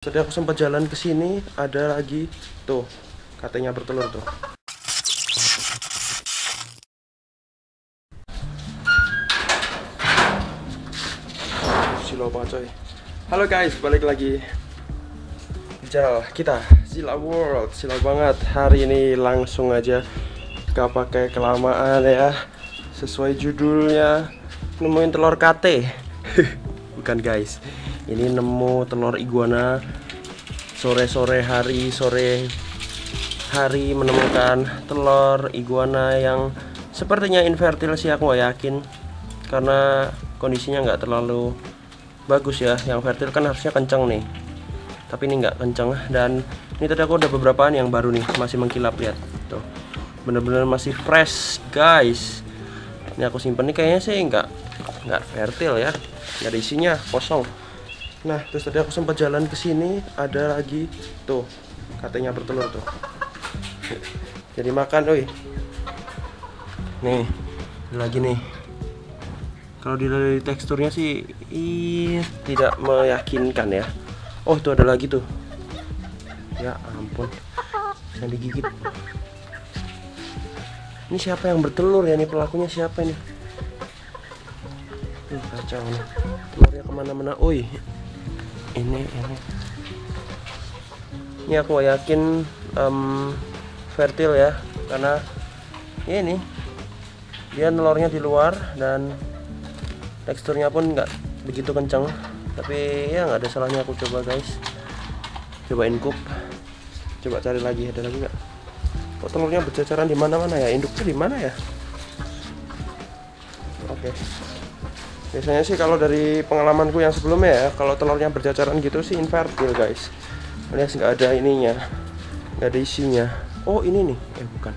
Tadi aku sempat jalan ke sini, ada lagi tuh katanya bertelur tuh. Silo banget coy. Halo guys, balik lagi di channel kita Zilla World. Silo banget. Hari ini langsung aja gak pakai kelamaan ya. Sesuai judulnya nemuin telur kate. Bukan guys. Ini nemu telur iguana. Sore-sore hari sore hari menemukan telur iguana yang sepertinya infertil sih aku gak yakin. Karena kondisinya nggak terlalu bagus ya. Yang fertil kan harusnya kencang nih. Tapi ini nggak kencang dan ini tadi aku udah beberapa yang baru nih. Masih mengkilap lihat. Tuh. Bener-bener masih fresh guys. Ini aku simpen nih kayaknya sih nggak nggak fertil ya. Nggak isinya kosong nah terus tadi aku sempat jalan ke sini ada lagi. Tuh katanya bertelur tuh. Jadi makan oi nih ada lagi nih. Kalau dari teksturnya sih ih, tidak meyakinkan ya. Oh itu ada lagi tuh. Ya ampun yang digigit. Ini siapa yang bertelur ya? Ini pelakunya siapa ini? Hmm, kacau nih. Telurnya ke mana-mana. Oi ini ini. Ini aku yakin um, fertil ya karena ya ini dia telurnya di luar dan teksturnya pun nggak begitu kencang tapi ya nggak ada salahnya aku coba guys. Cobain kup coba cari lagi ada lagi nggak? Kok telurnya berjajaran di mana-mana ya? Induknya di mana ya? Oke biasanya sih kalau dari pengalamanku yang sebelumnya ya kalau telurnya berjajaran gitu sih infertil guys. Alias nggak ada ininya nggak ada isinya. Oh ini nih. Eh bukan.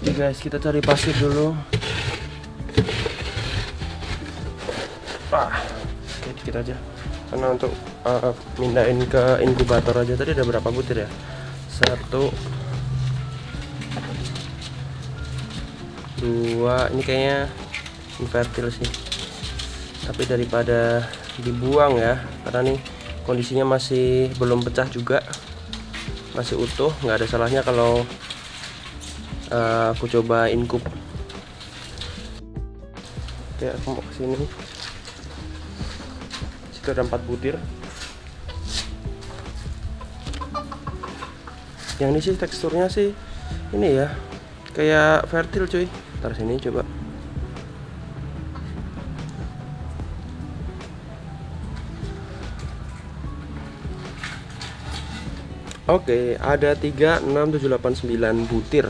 Oke. Guys kita cari pasir dulu. Ah. Sedikit aja. Karena untuk uh, mindahin ke inkubator aja. Tadi ada berapa butir ya? Satu dua ini kayaknya infertil sih. Tapi daripada dibuang ya karena nih kondisinya masih belum pecah juga. Masih utuh nggak ada salahnya kalau uh, aku coba inkup. Oke aku mau ke sini situ ada empat butir. Yang ini sih teksturnya sih ini ya kayak fertil cuy ntar sini coba Oke, ada 3, 6, 7, 8, 9 butir.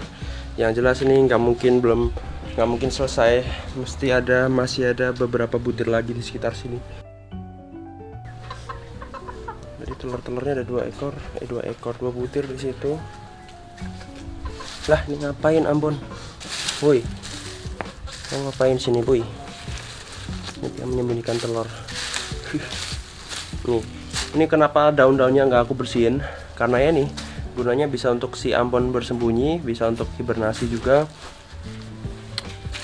Yang jelas ini nggak mungkin belum nggak mungkin selesai. Mesti ada masih ada beberapa butir lagi di sekitar sini. Jadi telur-telurnya ada dua ekor, eh dua ekor, dua butir di situ. Lah, ini ngapain Ambon? Woi, ngapain sini, boy? Ini menyembunyikan telur. Nih, ini kenapa daun-daunnya nggak aku bersihin? karena ya nih gunanya bisa untuk si ambon bersembunyi bisa untuk hibernasi juga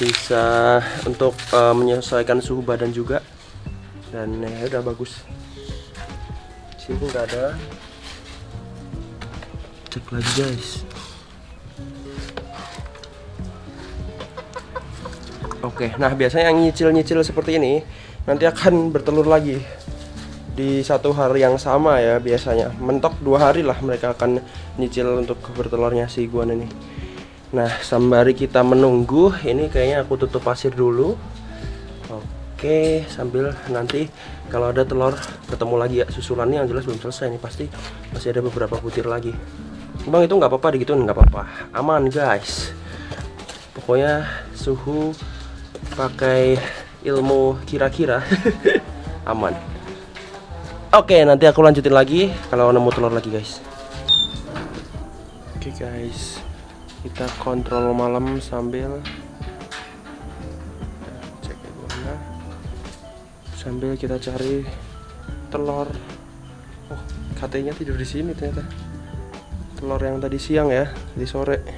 bisa untuk uh, menyesuaikan suhu badan juga dan ya udah bagus sini nggak ada cek lagi guys oke nah biasanya yang nyicil-nyicil seperti ini nanti akan bertelur lagi di satu hari yang sama ya biasanya. Mentok dua hari lah mereka akan nyicil untuk bertelurnya si iguana ini. Nah sembari kita menunggu ini kayaknya aku tutup pasir dulu. Oke sambil nanti kalau ada telur ketemu lagi ya. Susulannya yang jelas belum selesai nih pasti masih ada beberapa butir lagi. Bang itu nggak apa-apa digituin nggak apa-apa. Aman guys. Pokoknya suhu pakai ilmu kira-kira aman Oke, nanti aku lanjutin lagi kalau nemu telur lagi, guys. Oke, guys. Kita kontrol malam sambil cek. Sambil kita cari telur. Oh, katanya tidur di sini ternyata. Telur yang tadi siang ya, di sore.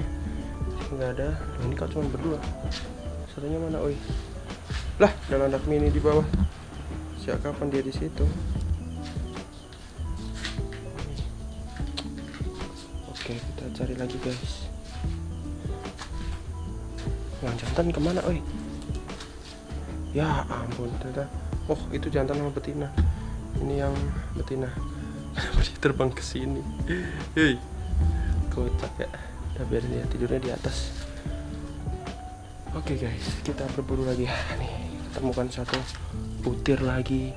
Enggak ada. Ini kok cuma berdua. Satunya mana, oi? lah ada landak mini di bawah. Sejak kapan dia di situ? Oke kita cari lagi guys. Yang jantan ke mana oi? Ya ampun ternyata. Oh itu jantan sama betina. Ini yang betina. Dia terbang ke sini. Hei kocak ya. Udah biarin dia tidurnya di atas oke guys kita berburu lagi. Nih temukan satu butir lagi.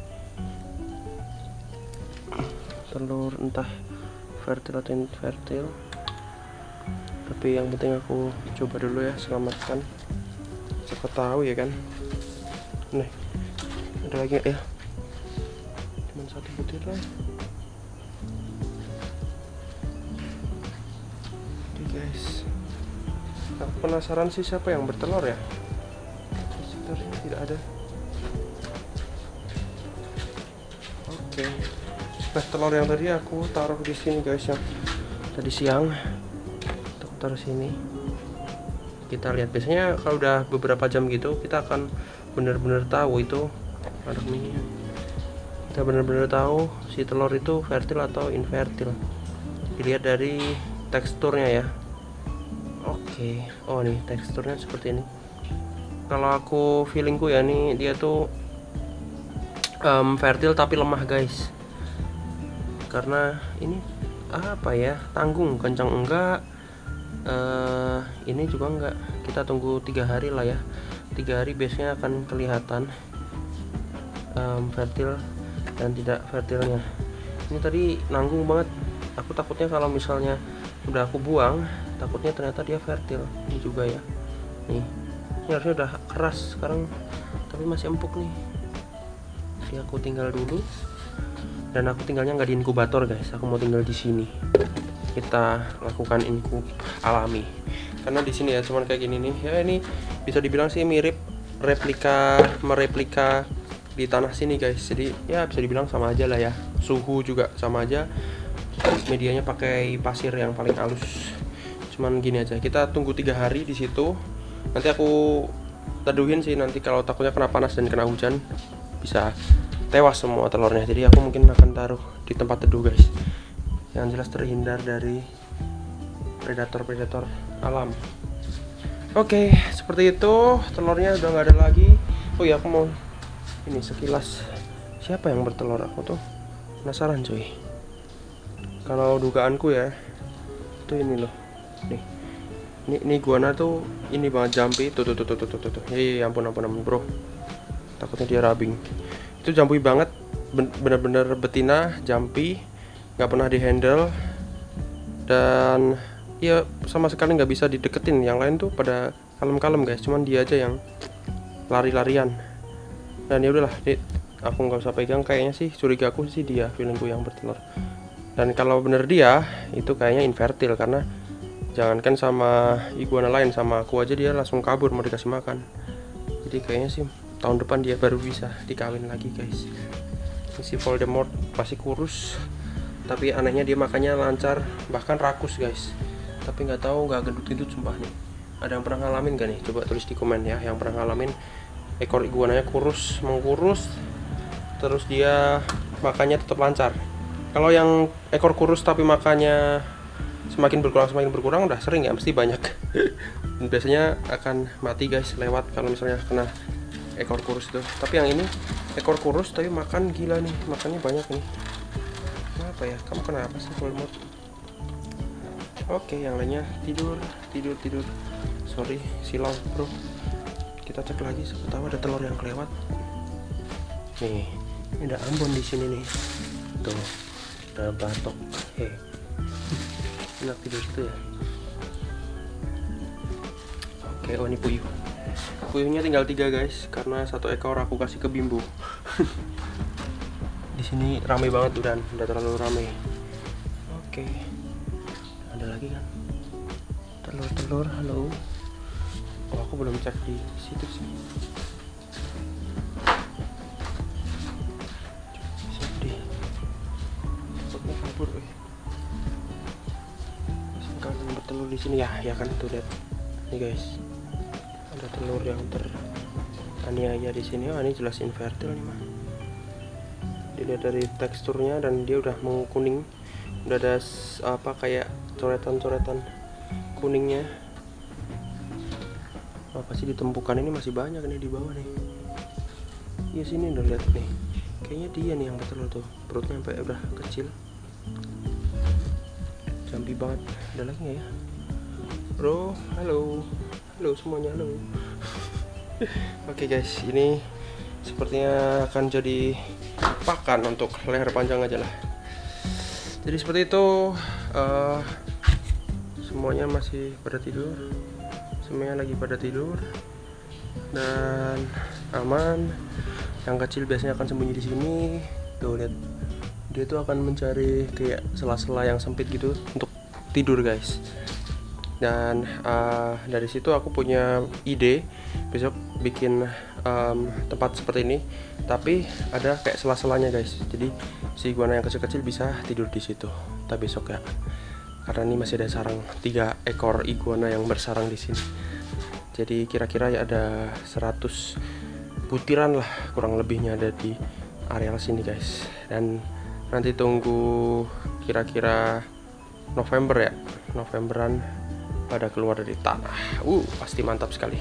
Telur entah fertil atau infertil. Tapi yang penting aku coba dulu ya selamatkan. Siapa tahu ya kan? Nih ada lagi ya? Cuma satu butir lah aku penasaran sih siapa yang bertelur ya? Sekitarnya tidak ada. Oke. Nah telur yang tadi aku taruh di sini guys yang tadi siang. Aku taruh sini. Kita lihat. Biasanya kalau udah beberapa jam gitu kita akan benar-benar tahu itu anak mini kita benar-benar tahu si telur itu fertil atau infertil. Dilihat dari teksturnya ya oke. Oh nih teksturnya seperti ini. Kalau aku feelingku ya nih dia tuh um, fertil tapi lemah guys. Karena ini apa ya? Tanggung kencang enggak uh, ini juga enggak. Kita tunggu tiga hari lah ya. Tiga hari biasanya akan kelihatan um, fertil dan tidak fertilnya ini tadi nanggung banget. Aku takutnya kalau misalnya udah aku buang takutnya ternyata dia fertil. Ini juga ya. Nih ini harusnya udah keras sekarang tapi masih empuk nih. Jadi aku tinggal dulu dan aku tinggalnya nggak di inkubator guys. Aku mau tinggal di sini. Kita lakukan inkub alami. Karena di sini ya cuman kayak gini nih. Ya ini bisa dibilang sih mirip replika mereplika di tanah sini guys. Jadi ya bisa dibilang sama aja lah ya. Suhu juga sama aja. Medianya pakai pasir yang paling halus cuman gini aja. Kita tunggu tiga hari di situ. Nanti aku teduhin sih nanti kalau takutnya kena panas dan kena hujan bisa tewas semua telurnya. Jadi aku mungkin akan taruh di tempat teduh guys. Yang jelas terhindar dari predator-predator alam. Oke seperti itu. Telurnya udah nggak ada lagi. Oh ya aku mau ini sekilas. Siapa yang bertelur? Aku tuh penasaran cuy. Kalau dugaanku ya itu ini loh nih ini ini guana tuh ini banget jampi. Tuh tuh tuh tuh tuh tuh, tuh. ya, ya ampun ampun ampun bro. Takutnya dia rabing. Itu jampi banget. Bener-bener betina jampi. Nggak pernah dihandle. Dan ya sama sekali nggak bisa dideketin. Yang lain tuh pada kalem-kalem guys. Cuman dia aja yang lari-larian. Dan ya udahlah aku nggak usah pegang. Kayaknya sih curiga aku sih dia feelingku yang bertelur. Dan kalau bener dia itu kayaknya infertil. Karena jangankan sama iguana lain sama aku aja dia langsung kabur mau dikasih makan. Jadi kayaknya sih tahun depan dia baru bisa dikawin lagi guys. Si Voldemort pasti kurus tapi anehnya dia makannya lancar bahkan rakus guys. Tapi nggak tahu nggak gendut-gendut sumpah nih. Ada yang pernah ngalamin gak nih? Coba tulis di komen ya yang pernah ngalamin. Ekor iguananya kurus mengkurus terus dia makannya tetap lancar. Kalau yang ekor kurus tapi makannya semakin berkurang semakin berkurang udah sering ya mesti banyak. Dan biasanya akan mati guys lewat kalau misalnya kena ekor kurus itu. Tapi yang ini ekor kurus tapi makan gila nih makannya banyak nih. Kenapa ya? Kamu kenapa sih Voldemort oke yang lainnya tidur tidur tidur. Sorry silau bro. Kita cek lagi siapa tahu ada telur yang kelewat. Nih ini ada ambon di sini nih. Tuh ada batok. Hei enak tidur situ ya? Oke oh ini puyuh. Puyuhnya tinggal tiga guys karena satu ekor aku kasih ke bimbo. Di sini ramai banget udah udah terlalu ramai oke. Ada lagi kan? Telur-telur halo. Oh aku belum cek di situ sih di sini ya. Ya kan tuh lihat. Nih guys. Ada telur yang ter aniaya di sini. Oh ini jelas infertil nih mah dilihat dari teksturnya dan dia udah menguning udah ada apa kayak coretan-coretan kuningnya. Apa sih ditempukan. Ini masih banyak nih di bawah nih. Iya sini udah lihat nih. Kayaknya dia nih yang betul tuh. Perutnya sampai udah kecil. Jambi banget. Ada lagi nggak ya bro halo. Halo semuanya halo. Oke okay guys ini sepertinya akan jadi pakan untuk leher panjang aja lah. Jadi seperti itu uh, semuanya masih pada tidur. Semuanya lagi pada tidur. Dan aman. Yang kecil biasanya akan sembunyi di sini. Tuh lihat. Dia tuh akan mencari kayak sela-sela yang sempit gitu untuk tidur guys dan uh, dari situ aku punya ide besok bikin um, tempat seperti ini. Tapi ada kayak sela-selanya guys. Jadi si iguana yang kecil-kecil bisa tidur di situ. Tapi besok ya. Karena ini masih ada sarang tiga ekor iguana yang bersarang di sini. Jadi kira-kira ya ada 100 butiran lah kurang lebihnya ada di areal sini guys. Dan nanti tunggu kira-kira November ya. Novemberan pada keluar dari tanah. Uh pasti mantap sekali.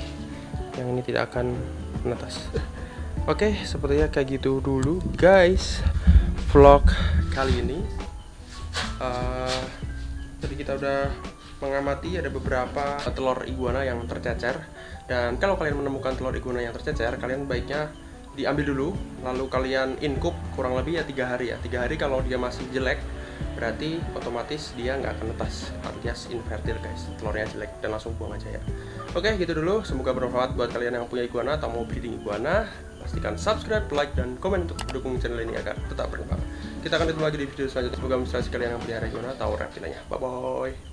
Yang ini tidak akan menetas. Oke okay, sepertinya kayak gitu dulu guys vlog kali ini. Uh, jadi kita udah mengamati ada beberapa telur iguana yang tercecer. Dan kalau kalian menemukan telur iguana yang tercecer kalian baiknya diambil dulu lalu kalian inkup kurang lebih ya tiga hari ya. Tiga hari kalau dia masih jelek berarti otomatis dia nggak akan netas alias infertil guys. Telurnya jelek dan langsung buang aja ya. Oke gitu dulu. Semoga bermanfaat buat kalian yang punya iguana atau mau breeding iguana. Pastikan subscribe like dan komen untuk mendukung channel ini agar tetap berkembang. Kita akan ketemu lagi di video selanjutnya. Semoga menginspirasi kalian yang punya iguana atau reptilanya bye bye